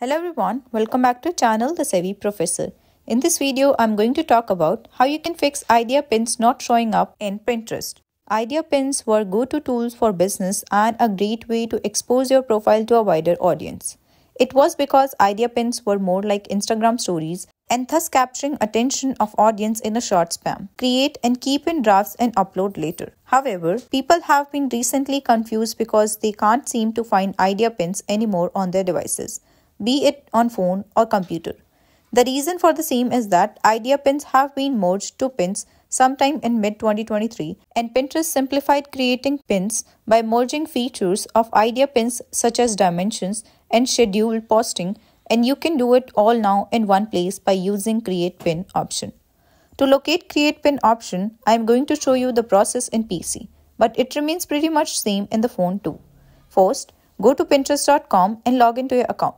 Hello everyone, welcome back to channel The Savvy Professor. In this video, I'm going to talk about how you can fix idea pins not showing up in Pinterest. Idea pins were go-to tools for business and a great way to expose your profile to a wider audience. It was because idea pins were more like Instagram stories and thus capturing attention of audience in a short span. Create and keep in drafts and upload later. However, people have been recently confused because they can't seem to find idea pins anymore on their devices be it on phone or computer. The reason for the same is that idea pins have been merged to pins sometime in mid 2023 and Pinterest simplified creating pins by merging features of idea pins such as dimensions and scheduled posting and you can do it all now in one place by using create pin option. To locate create pin option, I am going to show you the process in PC, but it remains pretty much same in the phone too. First, go to pinterest.com and log into your account.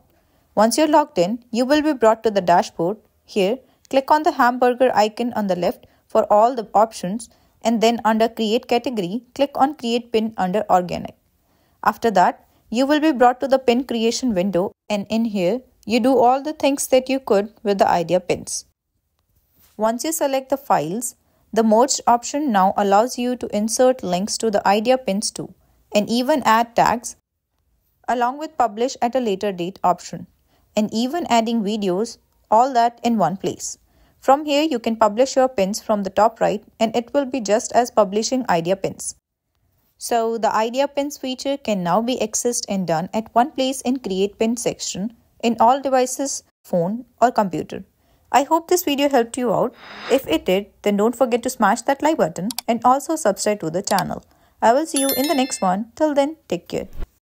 Once you're logged in, you will be brought to the dashboard. Here, click on the hamburger icon on the left for all the options and then under create category, click on create pin under organic. After that, you will be brought to the pin creation window and in here, you do all the things that you could with the idea pins. Once you select the files, the merged option now allows you to insert links to the idea pins too and even add tags along with publish at a later date option and even adding videos, all that in one place. From here, you can publish your pins from the top right and it will be just as publishing idea pins. So the idea pins feature can now be accessed and done at one place in create pin section in all devices, phone or computer. I hope this video helped you out. If it did, then don't forget to smash that like button and also subscribe to the channel. I will see you in the next one. Till then, take care.